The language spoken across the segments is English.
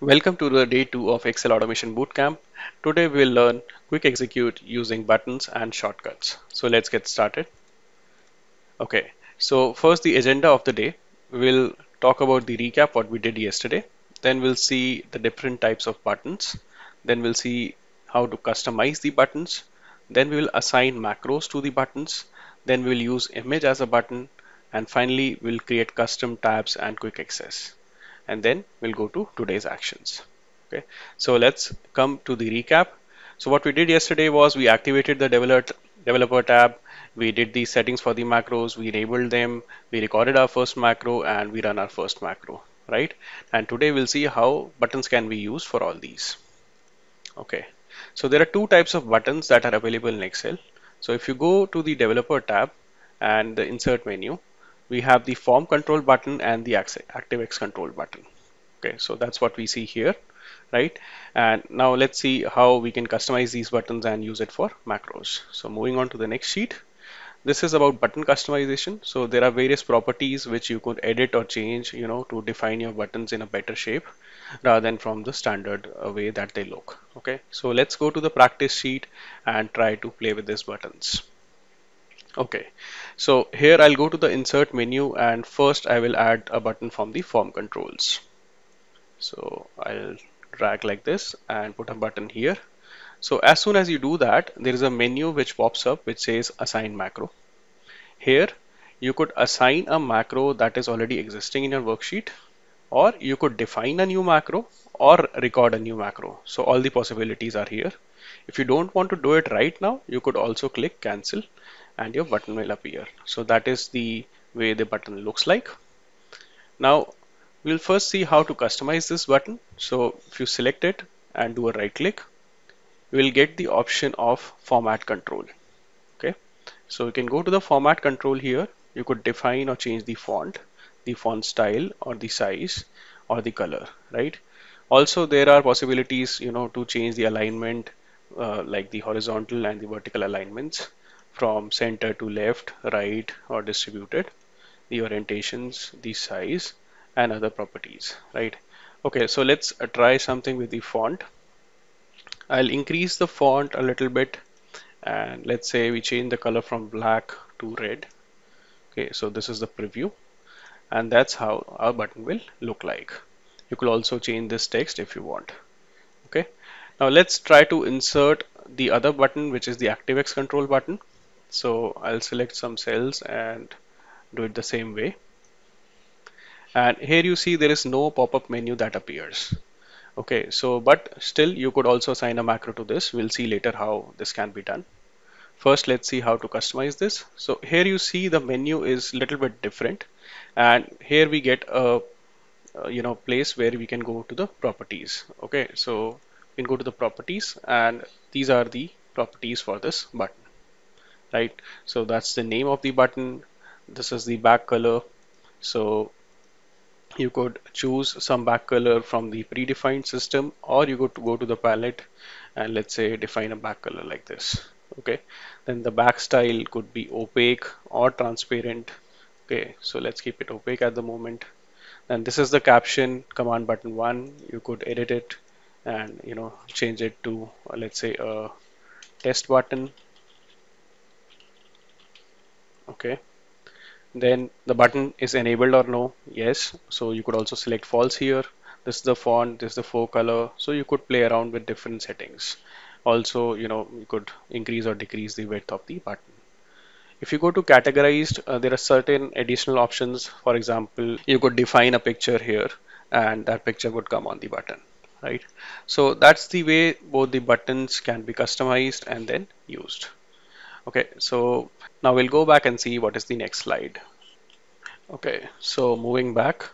Welcome to the day 2 of Excel Automation Bootcamp. Today we'll learn quick execute using buttons and shortcuts. So let's get started. Okay, so first the agenda of the day. We'll talk about the recap what we did yesterday. Then we'll see the different types of buttons. Then we'll see how to customize the buttons. Then we'll assign macros to the buttons. Then we'll use image as a button. And finally, we'll create custom tabs and quick access and then we'll go to today's actions. Okay, so let's come to the recap. So what we did yesterday was we activated the developer developer tab. We did the settings for the macros. We enabled them. We recorded our first macro and we run our first macro, right? And today we'll see how buttons can be used for all these. Okay, so there are two types of buttons that are available in Excel. So if you go to the developer tab and the insert menu, we have the form control button and the ActiveX control button. Okay, so that's what we see here, right? And now let's see how we can customize these buttons and use it for macros. So moving on to the next sheet. This is about button customization. So there are various properties which you could edit or change, you know, to define your buttons in a better shape rather than from the standard uh, way that they look. Okay, so let's go to the practice sheet and try to play with these buttons. Okay, so here I'll go to the insert menu and first I will add a button from the form controls. So I'll drag like this and put a button here. So as soon as you do that, there is a menu which pops up which says assign macro. Here you could assign a macro that is already existing in your worksheet or you could define a new macro or record a new macro. So all the possibilities are here. If you don't want to do it right now, you could also click cancel and your button will appear. So that is the way the button looks like. Now we'll first see how to customize this button. So if you select it and do a right click, you will get the option of format control. Okay, so you can go to the format control here. You could define or change the font, the font style or the size or the color, right? Also, there are possibilities, you know, to change the alignment uh, like the horizontal and the vertical alignments from center to left, right or distributed, the orientations, the size and other properties, right? Okay, so let's try something with the font. I'll increase the font a little bit and let's say we change the color from black to red. Okay, so this is the preview and that's how our button will look like. You could also change this text if you want. Okay, now let's try to insert the other button which is the ActiveX control button so I'll select some cells and do it the same way. And here you see there is no pop-up menu that appears. Okay so but still you could also assign a macro to this. We'll see later how this can be done. First let's see how to customize this. So here you see the menu is a little bit different. And here we get a, you know place where we can go to the properties. Okay so we can go to the properties and these are the properties for this button right? So that's the name of the button. This is the back color. So you could choose some back color from the predefined system or you could go to the palette and let's say define a back color like this okay? Then the back style could be opaque or transparent okay? So let's keep it opaque at the moment. And this is the caption command button one. You could edit it and you know change it to let's say a test button okay. Then the button is enabled or no? Yes. So you could also select false here. This is the font this is the fore color. So you could play around with different settings. Also you know you could increase or decrease the width of the button. If you go to categorized uh, there are certain additional options. For example you could define a picture here and that picture would come on the button right? So that's the way both the buttons can be customized and then used. Okay. So now we'll go back and see what is the next slide. Okay so moving back.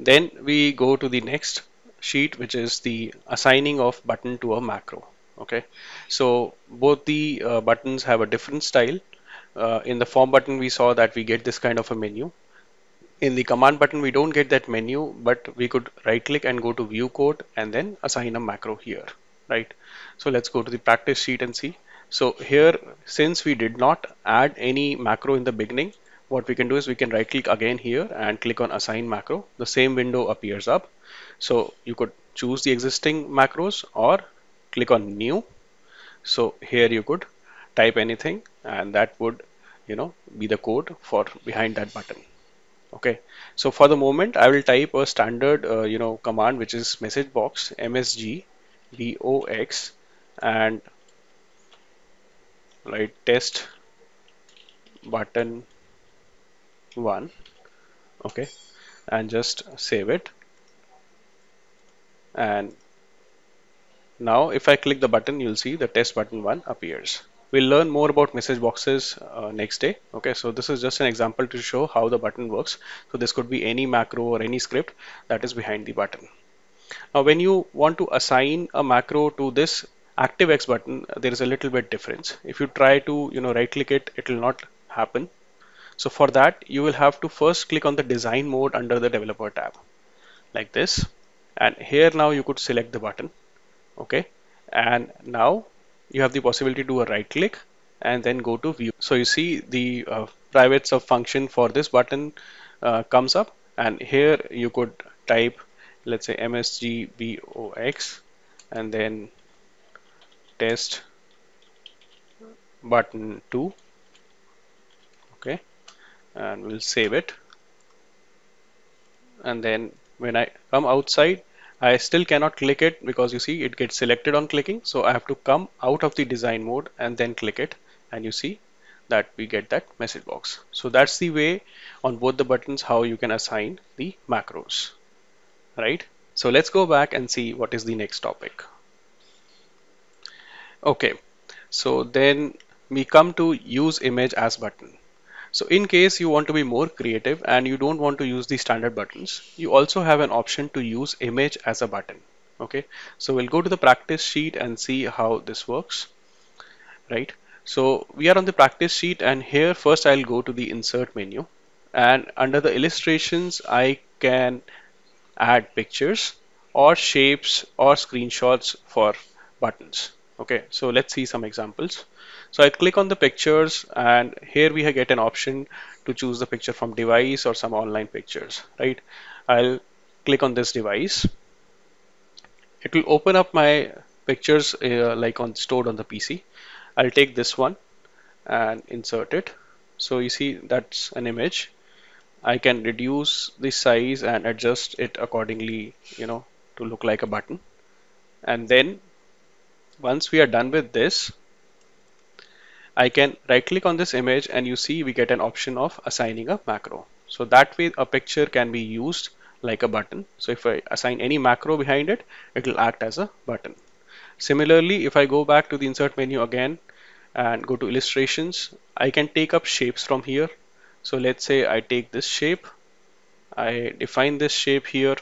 Then we go to the next sheet which is the assigning of button to a macro. Okay so both the uh, buttons have a different style. Uh, in the form button we saw that we get this kind of a menu. In the command button we don't get that menu but we could right click and go to view code and then assign a macro here right? So let's go to the practice sheet and see so here, since we did not add any macro in the beginning, what we can do is we can right click again here and click on assign macro. The same window appears up. So you could choose the existing macros or click on new so here you could type anything and that would you know be the code for behind that button okay so for the moment I will type a standard uh, you know command which is message box msg box and write test button one. Okay. And just save it. And now if I click the button you'll see the test button one appears. We'll learn more about message boxes uh, next day. Okay. So this is just an example to show how the button works. So this could be any macro or any script that is behind the button. Now when you want to assign a macro to this ActiveX button there is a little bit difference. If you try to you know right click it it will not happen. So for that you will have to first click on the design mode under the developer tab like this. And here now you could select the button okay? And now you have the possibility to do a right click and then go to view. So you see the uh, private sub function for this button uh, comes up. And here you could type let's say msgbox and then test button 2 okay and we'll save it. And then when I come outside I still cannot click it because you see it gets selected on clicking. So I have to come out of the design mode and then click it. And you see that we get that message box. So that's the way on both the buttons how you can assign the macros right? So let's go back and see what is the next topic okay so then we come to use image as button so in case you want to be more creative and you don't want to use the standard buttons, you also have an option to use image as a button. Okay, so we'll go to the practice sheet and see how this works. Right, so we are on the practice sheet and here first I'll go to the insert menu and under the illustrations I can add pictures or shapes or screenshots for buttons. Okay, so let's see some examples. So I click on the pictures and here we get an option to choose the picture from device or some online pictures, right? I'll click on this device. It will open up my pictures uh, like on stored on the PC. I'll take this one and insert it. So you see that's an image. I can reduce the size and adjust it accordingly, you know, to look like a button. And then once we are done with this, I can right click on this image and you see we get an option of assigning a macro. So that way a picture can be used like a button. So if I assign any macro behind it, it will act as a button. Similarly, if I go back to the insert menu again and go to illustrations, I can take up shapes from here. So let's say I take this shape, I define this shape here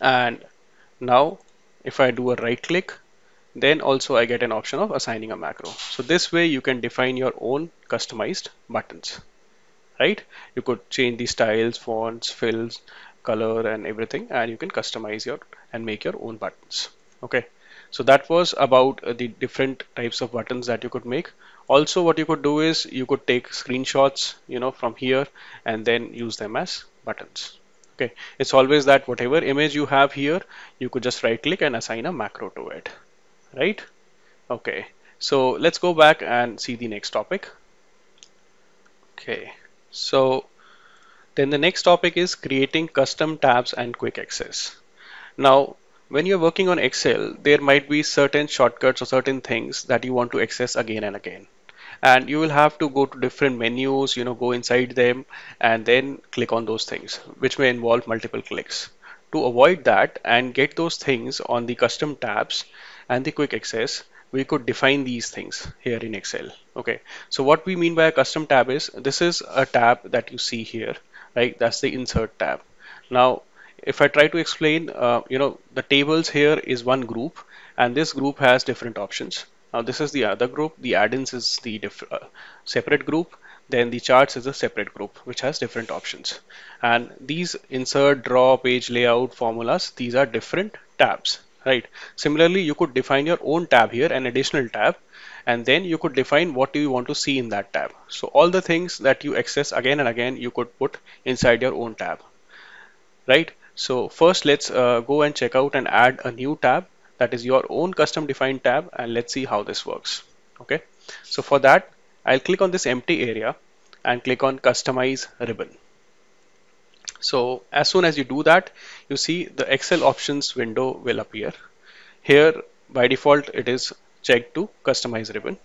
and now if I do a right click then also I get an option of assigning a macro. So this way you can define your own customized buttons, right? You could change the styles, fonts, fills, color and everything and you can customize your and make your own buttons. Okay. So that was about the different types of buttons that you could make. Also what you could do is you could take screenshots, you know, from here and then use them as buttons. Okay. It's always that whatever image you have here, you could just right click and assign a macro to it right? Okay, so let's go back and see the next topic. Okay, so then the next topic is creating custom tabs and quick access. Now, when you're working on Excel, there might be certain shortcuts or certain things that you want to access again and again. And you will have to go to different menus, you know, go inside them and then click on those things, which may involve multiple clicks. To avoid that and get those things on the custom tabs, and the quick access we could define these things here in Excel okay? So what we mean by a custom tab is this is a tab that you see here right? That's the insert tab. Now if I try to explain uh, you know the tables here is one group and this group has different options. Now this is the other group the add-ins is the uh, separate group then the charts is a separate group which has different options. And these insert draw page layout formulas these are different tabs right. Similarly you could define your own tab here an additional tab and then you could define what you want to see in that tab. So all the things that you access again and again you could put inside your own tab. Right? So first let's uh, go and check out and add a new tab that is your own custom defined tab and let's see how this works. Okay, so for that I'll click on this empty area and click on customize ribbon. So as soon as you do that, you see the Excel options window will appear. Here by default it is checked to customize ribbon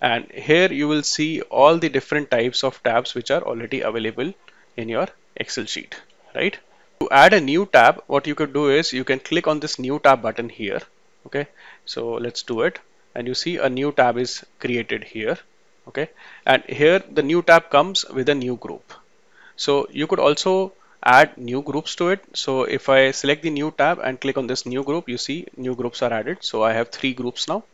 and here you will see all the different types of tabs which are already available in your Excel sheet, right? To add a new tab, what you could do is you can click on this new tab button here. Okay, so let's do it. And you see a new tab is created here. Okay, and here the new tab comes with a new group. So you could also add new groups to it. So if I select the new tab and click on this new group, you see new groups are added. So I have three groups now.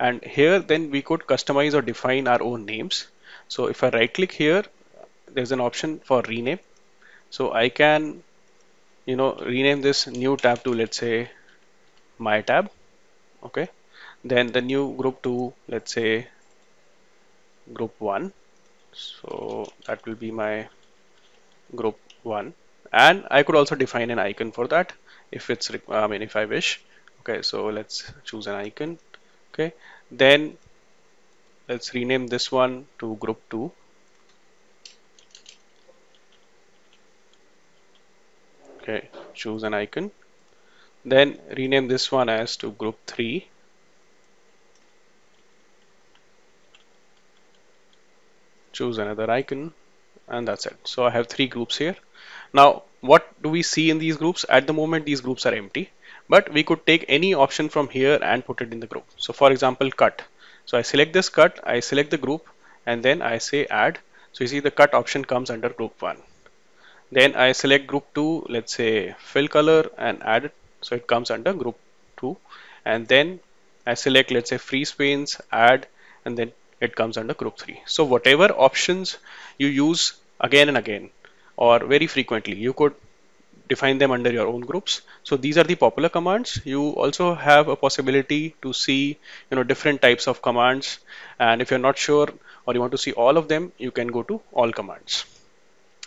And here then we could customize or define our own names. So if I right click here, there's an option for rename. So I can you know rename this new tab to let's say my tab okay then the new group to let's say group 1 so that will be my group 1 and I could also define an icon for that if it's I mean if I wish. Okay so let's choose an icon. Okay then let's rename this one to group 2 okay choose an icon. Then rename this one as to group 3 choose another icon and that's it. So I have three groups here now what do we see in these groups? At the moment these groups are empty but we could take any option from here and put it in the group. So for example cut. So I select this cut I select the group and then I say add. So you see the cut option comes under group 1 then I select group 2 let's say fill color and add it. So it comes under group 2 and then I select let's say freeze panes add and then it comes under group 3 so whatever options you use again and again or very frequently. You could define them under your own groups. So these are the popular commands. You also have a possibility to see you know different types of commands. And if you're not sure or you want to see all of them you can go to all commands.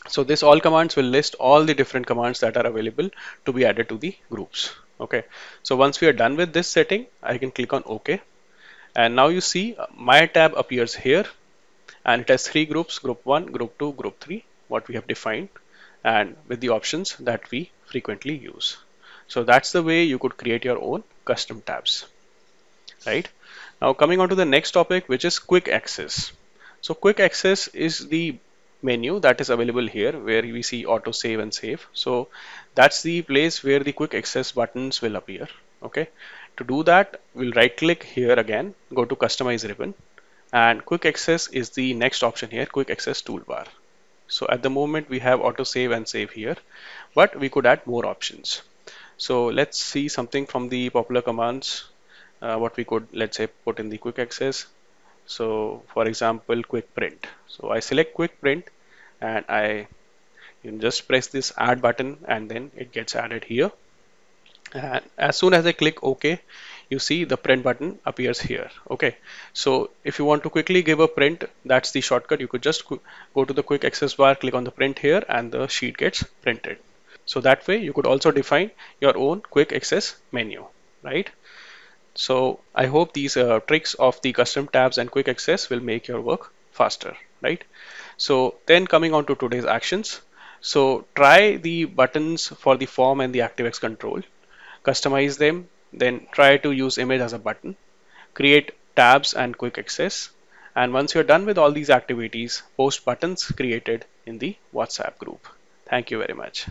So this all commands will list all the different commands that are available to be added to the groups. Okay. So once we are done with this setting, I can click on OK. And now you see my tab appears here. And it has three groups, group 1, group 2, group 3, what we have defined and with the options that we frequently use. So that's the way you could create your own custom tabs, right? Now coming on to the next topic, which is quick access. So quick access is the menu that is available here where we see auto save and save so that's the place where the quick access buttons will appear okay to do that we'll right click here again go to customize ribbon and quick access is the next option here quick access toolbar so at the moment we have auto save and save here but we could add more options. So let's see something from the popular commands uh, what we could let's say put in the quick access. So for example quick print. So I select quick print and I you just press this add button and then it gets added here. And as soon as I click OK you see the print button appears here okay? So if you want to quickly give a print that's the shortcut. You could just go to the quick access bar click on the print here and the sheet gets printed. So that way you could also define your own quick access menu right? So I hope these uh, tricks of the custom tabs and quick access will make your work faster, right? So then coming on to today's actions. So try the buttons for the form and the ActiveX control, customize them, then try to use image as a button, create tabs and quick access. And once you're done with all these activities, post buttons created in the WhatsApp group. Thank you very much.